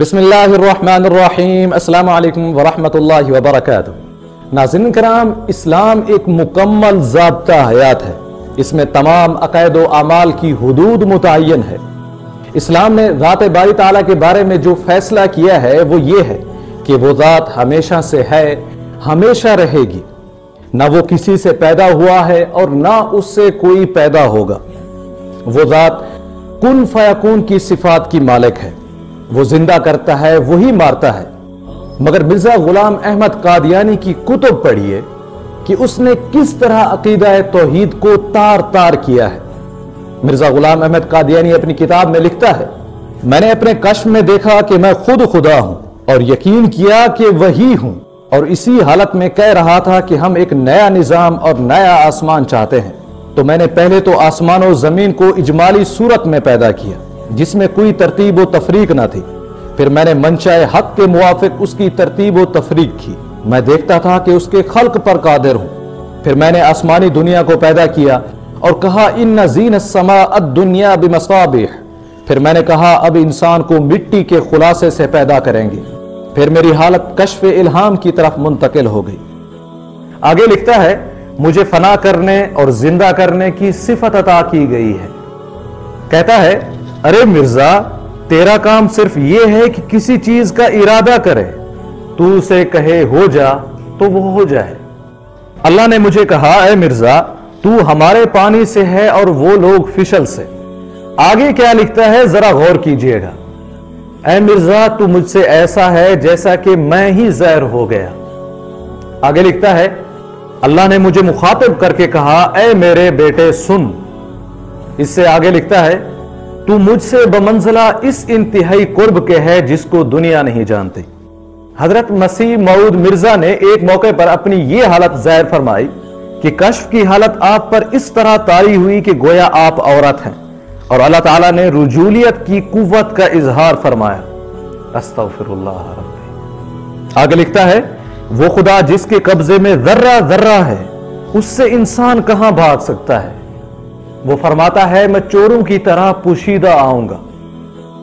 بسم اللہ الرحمن الرحیم السلام علیکم ورحمۃ اللہ وبرکاتہ ناظرین کرام اسلام ایک مکمل ضابطہ حیات ہے۔ اس میں تمام عقائد و اعمال کی حدود متعین ہے۔ اسلام نے ذات باری تعالیٰ کے بارے میں جو فیصلہ کیا ہے، وہ یہ ہے کہ وہ ذات ہمیشہ سے ہے، ہمیشہ رہے گی۔ نہ وہ کسی سے پیدا ہوا ہے اور نہ اس سے کوئی پیدا ہوگا۔ وہ ذات کن فیکون کی صفات کی مالک ہے۔ وہ زندہ کرتا ہے، وہی مارتا ہے۔ مگر مرزا غلام احمد قادیانی کی کتب پڑھیے کہ اس نے کس طرح عقیدہ توحید کو تار تار کیا ہے۔ مرزا غلام احمد قادیانی اپنی کتاب میں لکھتا ہے، میں نے اپنے کشف میں دیکھا کہ میں خود خدا ہوں اور یقین کیا کہ وہی ہوں۔ اور اسی حالت میں کہہ رہا تھا کہ ہم ایک نیا نظام اور نیا آسمان چاہتے ہیں۔ تو میں نے پہلے تو آسمان و زمین کو اجمالی صورت میں پیدا کیا۔ جس میں کوئی ترتیب و تفریق نہ تھی۔ پھر میں نے منشاء حق کے موافق اس کی ترتیب و تفریق کی۔ میں دیکھتا تھا کہ اس کے خلق پر قادر ہوں۔ پھر میں نے آسمانی دنیا کو پیدا کیا اور کہا ان زین السماء الدنیا بمصابیح پھر میں نے کہا، اب انسان کو مٹی کے خلاصے سے پیدا کریں گے۔ پھر میری حالت کشف الہام کی طرف منتقل ہو گئی۔ آگے لکھتا ہے، مجھے فنا کرنے اور زندہ کرنے کی صفت عطا کی گئی ہے۔ کہتا ہے ارے مرزا، تیرا کام صرف یہ ہے کہ کسی چیز کا ارادہ کرے۔ تو اسے کہے، ہو جا، تو وہ ہو جائے۔ اللہ نے مجھے کہا، اے مرزا، تو ہمارے پانی سے ہے اور وہ لوگ فشل سے۔ آگے کیا لکھتا ہے؟ ذرا غور کیجیے گا۔ اے مرزا، تو مجھ سے ایسا ہے جیسا کہ میں ہی زہر ہو گیا۔ آگے لکھتا ہے، اللہ نے مجھے مخاطب کر کے کہا، اے میرے بیٹے، سن۔ اس سے آگے لکھتا ہے تو مجھ سے بمنزلہ اس انتہائی قرب کے ہے جس کو دنیا نہیں جانتی۔ حضرت مسیح معود مرزا نے ایک موقع پر اپنی یہ حالت ظاہر فرمائی کہ کشف کی حالت آپ پر اس طرح تاری ہوئی کہ گویا آپ عورت ہیں۔ اور اللہ تعالیٰ نے رجولیت کی قوت کا اظہار فرمایا۔ استغفر اللہ ربی۔ آگے لکھتا ہے، وہ خدا جس کے قبضے میں ذرہ ذرہ ہے، اس سے انسان کہاں بھاگ سکتا ہے؟ وہ فرماتا ہے، میں چوروں کی طرح پوشیدہ آؤں گا.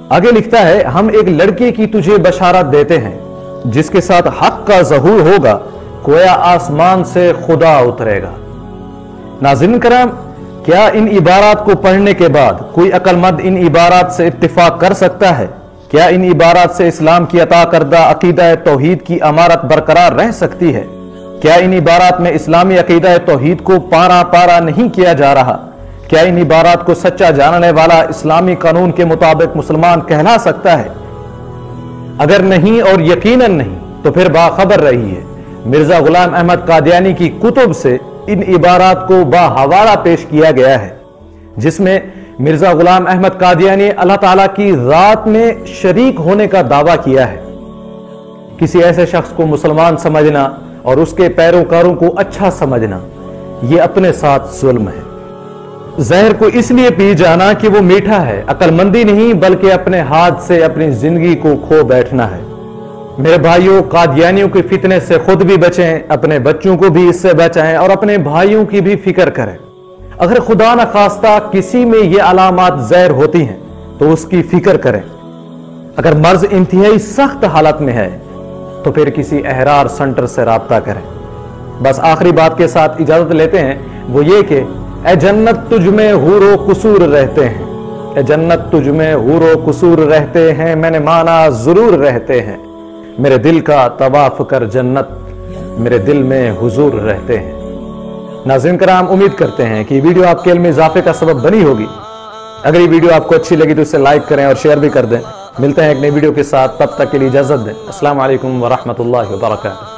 آگے لکھتا ہے، ہم ایک لڑکے کی تجھے بشارت دیتے ہیں، جس کے ساتھ حق کا ظہور ہوگا کویا آسمان سے خدا اترے گا. ناظرین کرام، کیا ان عبارات کو پڑھنے کے بعد کوئی عقل مند ان عبارات سے اتفاق کر سکتا ہے؟ کیا ان عبارات سے اسلام کی عطا کردہ عقیدہ توحید کی امارت برقرار رہ سکتی ہے؟ کیا ان عبارات میں اسلامی عقیدہ توحید کو پارا پارا نہیں کیا جا رہا؟ کیا ان عبارات کو سچا جاننے والا اسلامی قانون کے مطابق مسلمان کہلا سکتا ہے۔ اگر نہیں اور یقیناً نہیں تو پھر باخبر رہی ہے مرزا غلام احمد قادیانی کی کتب سے ان عبارات کو باحوالہ پیش کیا گیا ہے، جس میں مرزا غلام احمد قادیانی اللہ تعالیٰ کی ذات میں شریک ہونے کا دعویٰ کیا ہے۔ کسی ایسے شخص کو مسلمان سمجھنا اور اس کے پیروکاروں کو اچھا سمجھنا، یہ اپنے ساتھ ظلم ہے۔ زہر کو اس لیے پی جانا کہ وہ میٹھا ہے عقل مندی نہیں، بلکہ اپنے ہاتھ سے اپنی زندگی کو کھو بیٹھنا ہے۔ میرے بھائیوں قادیانیوں کے فتنے سے خود بھی بچیں، اپنے بچوں کو بھی اس سے بچائیں اور اپنے بھائیوں کی بھی فکر کریں۔ اگر خدا نخواستہ کسی میں یہ علامات زہر ہوتی ہیں، تو اس کی فکر کریں۔ اگر مرض انتہائی سخت حالت میں ہے، تو پھر کسی احرار سنٹر سے رابطہ کریں۔ بس آخری بات کے ساتھ اجازت لیتے ہیں، وہ یہ کہ اے جنت تجھ میں حور و قصور رہتے ہیں۔ اے جنت تجھ میں حور و قصور رہتے ہیں۔ میں نے مانا ضرور رہتے ہیں۔ میرے دل کا طواف کر جنت میرے دل میں حضور رہتے ہیں۔ ناظرین کرام، امید کرتے ہیں کہ یہ ویڈیو آپ کے علم اضافے کا سبب بنی ہوگی۔ اگر یہ ویڈیو آپ کو اچھی لگی تو اسے لائک کریں اور شیئر بھی کر دیں۔ ملتے ہیں ایک نئی ویڈیو کے ساتھ۔ تب تک کے لیے اجازت دیں۔ السلام علیکم ورحمۃ اللہ وبرکاتہ۔